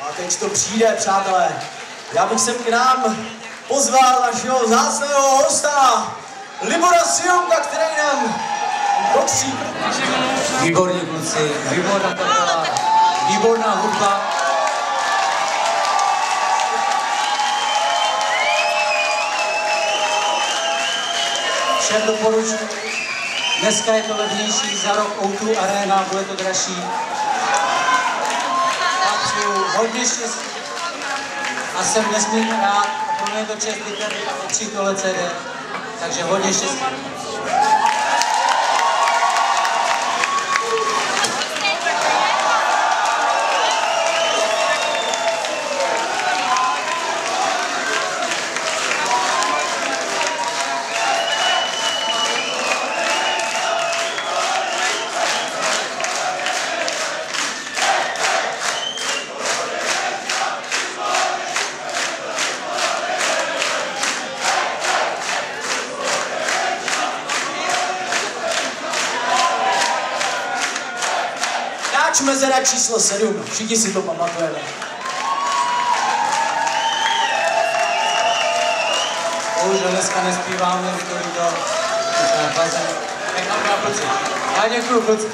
A teď to přijde, přátelé. Já bych sem k nám pozval našeho zásného hosta, Libora Sionka, který nám bokří. Výborní kluci, výborná kapela, výborná hudba. Všem doporučuji. Dneska je to levnější, za rok O2 Arena, bude to dražší. Hodně štěstí. A jsem nesmírně rád, a pro mě je to čest a potřít tohle CD. Takže hodně štěstí. Náč mezera číslo 7. Všichni si to pamatujeme. Bohužel dneska nespíváme, Plzeň. Tak. Já děkuju, kluci.